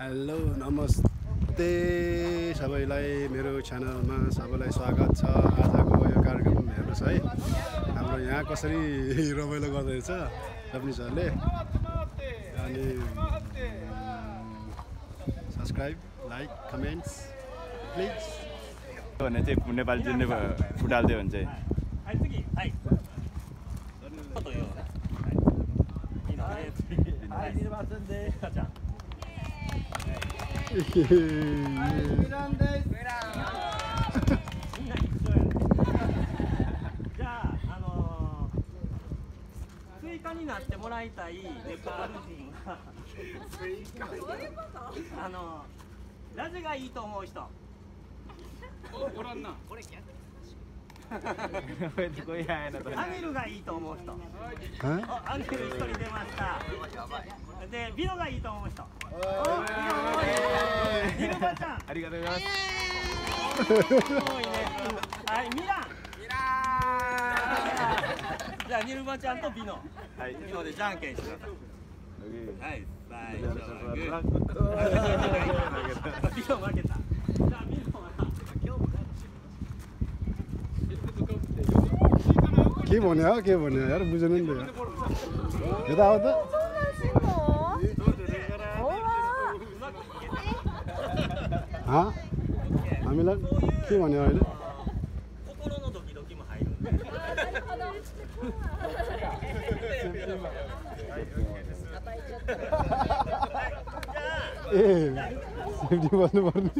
Hello नमस्ते सबैलाई मेरो च्यानलमा सबैलाई स्वागत छ आजको यो कार्यक्रम हेर्नुहोस् है हाम्रो यहाँ कसरी रमाइलो गर्दैछ रजनीसहरूले अनि सब्सक्राइब लाइक कमेन्ट्स प्लिज भने चाहिँ नेपाली जिन्ने फुटाल्थ्यो भने चाहिँ じゃあ。みんな一緒やね。じゃあ、の、追加になってもらいたいネパール人は。あの、ラジがいいと思う人。おらんな。俺逆。アニルがいいと思う人。アンケル一人出ました。で、ビノがいいと思う人。お、ビちゃん。ありがとうございます多いね。はい、ミラン。じゃあ、ニルバちゃんとビノ。はいビノでじゃんけんしてください。Oke. はい、最初はグー。ビノ負けた。के भन्यो के भन्यो यार बुझेन नि त यता अब त हामीलाई के भन्यो अहिले ए सेफ्टी बस्नुपर्ने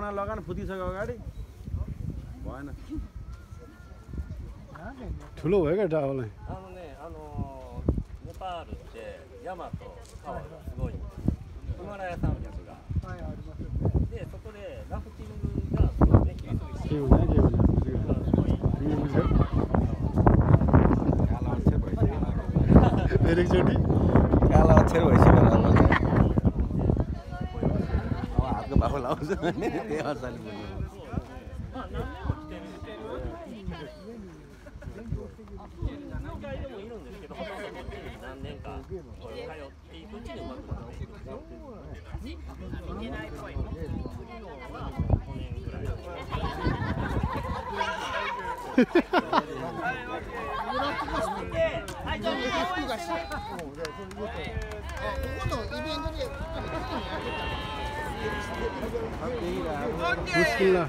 बनाएर लगाएन फुतिसक्यो अगाडि भएन ठुलो भयो क्या डाबालाई एकचोटि कालो अक्षर भइसक्यो まほら、おそらね、手はさりも。まあ、何年も来てる。何回でもいるんです、っ何年か通っていくうちにうまくなっていく。見ないとは今、5年ぐらい。はい、じゃあ、こことイベントで、ここにあ。Bismillah.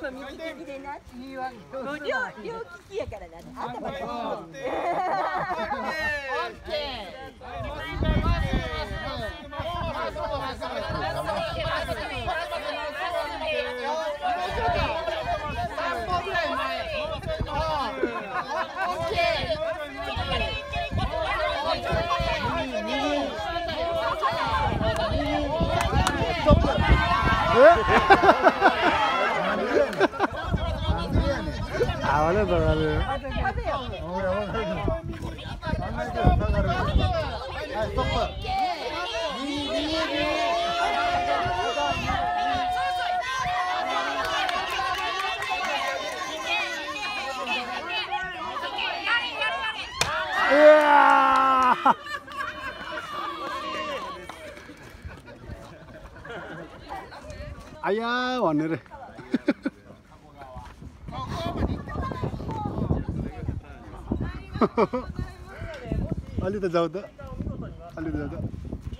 頭右利きでなもう両両利きやからな頭が合わねえ？भावाले बगाले आया भनेर अलि त जाऊ त। अलि त जाऊ त।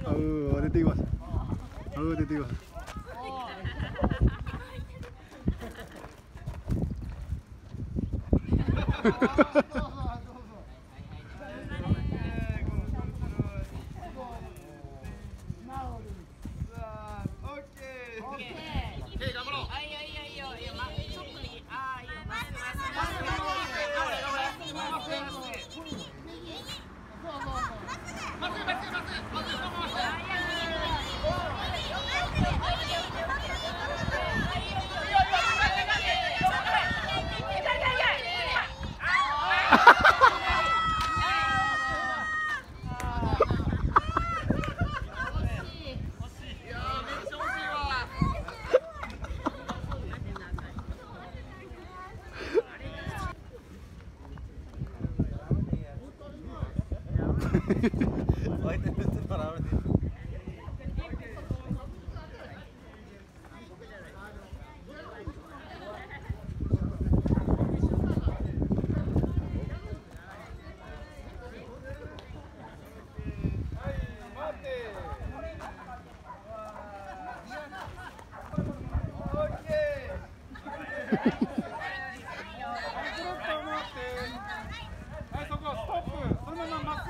औ त्यति बस औ त्यति बस ल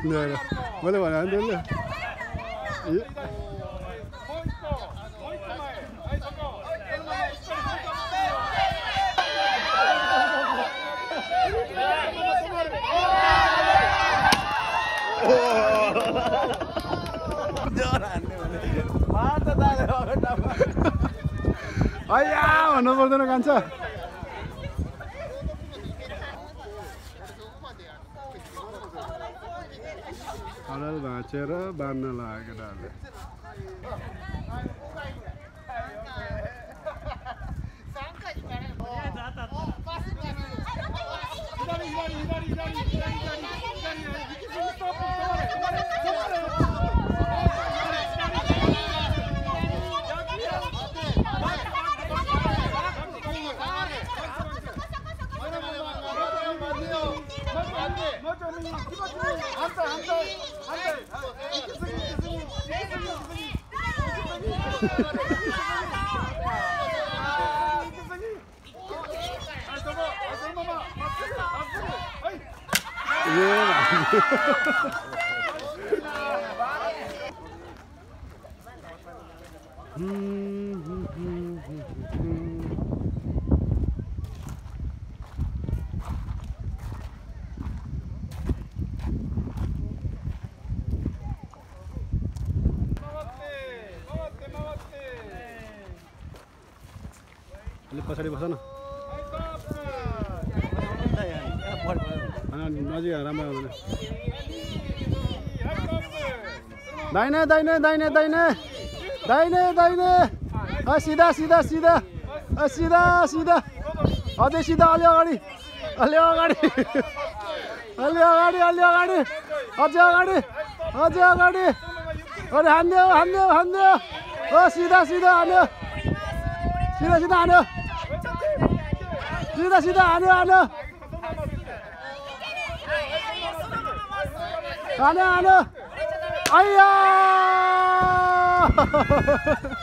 ल मैले भने ए अया भन्नु पर्दैन कान्छ हडल भाँचेर बाँध्न लाग्यो केटाहरूले うん。अलिक पछाडि बस न। नजिक राम्रो आउँदैन दाहिने दाहिने दाहिने दाहिने। दाहिने दाहिने। सिधा सिधा सिधा। सिधा सिधा। अझै सिधा अलि अगाडि। अलि अगाडि। अलि अगाडि अलि अगाडि। अझै अगाडि। अझै अगाडि। अरे हान्दियो हान्दियो हान्दियो। हो सिधा सिधा हान्यो सिधा सिधा हान्यो シュートシュートあのあのあのあのあいやー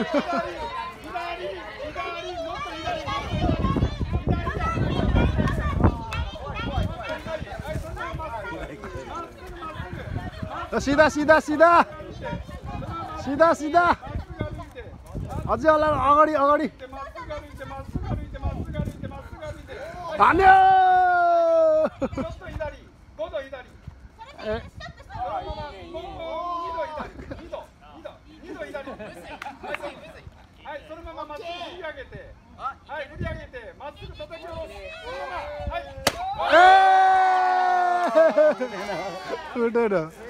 Ha ha ha. シダシダシダ。シダシダ。あじアラあがり。あがりダメー。はい。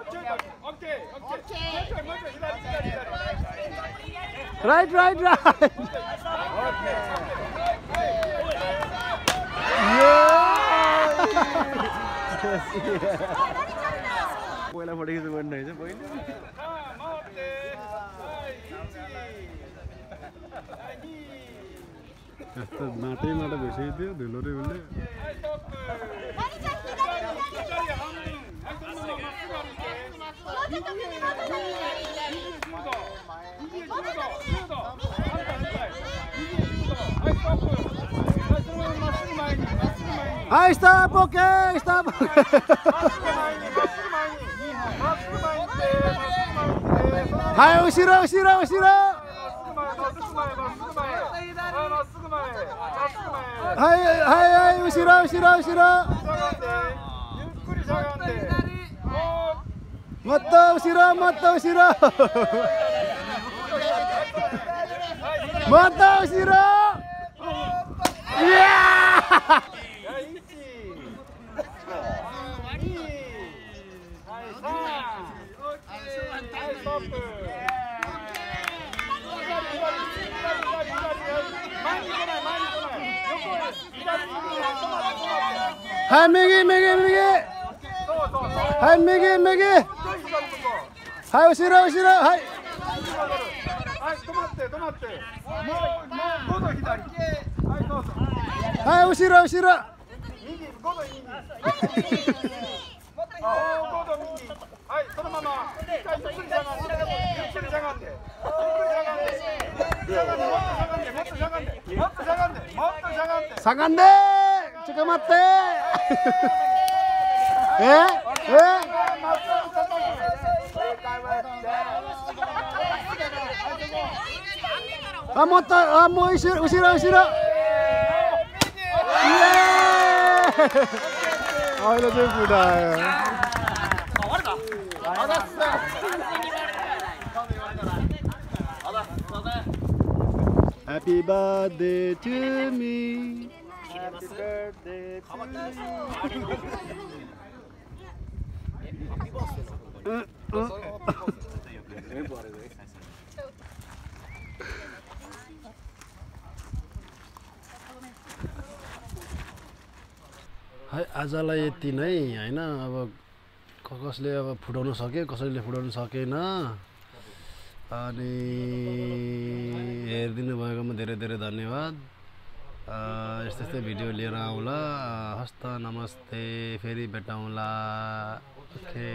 right right right पहिला खिच्नु पर्ने रहेछ पहिले यस्तो माटै माटो भइसकेको थियो धुलो रे उसले はい、スターボケー、スターボケはい、後ろ、後ろ、後ろ。はい、はい、はい、後ろ、後ろ、後ろ。Matau sirah, matau sirah. Matau sirah. Ya. Hai, megi, megi, megi. Hai, megi, megi. はい後ろ後ろはいはい、止まって、止まって。もう、もう、5度左。はい、どうぞ。はい後ろ後ろ右、5度右。あ5度右。はい、そのまま。一回ゆっくりしゃがんで。ゆっくりしゃがんで。ゆっくりしゃがんで。もっとしゃがんで、もっとしゃがんで。もっとしゃがんで、もっとしゃがんで。さかんでちょっと待ってえ？え？ま Vamos, vamos, usira, usira, eh. Happy birthday to me. Happy birthday to me. है आजलाई यति नै होइन? अब कसले अब फुटाउन सक्यो कसैले फुटाउन सकेन। अनि हेरिदिनु भएकोमा धेरै धेरै धन्यवाद। यस्तै यस्तै भिडियो लिएर आउँला। हस्त नमस्ते फेरि भेटौँला। ओके।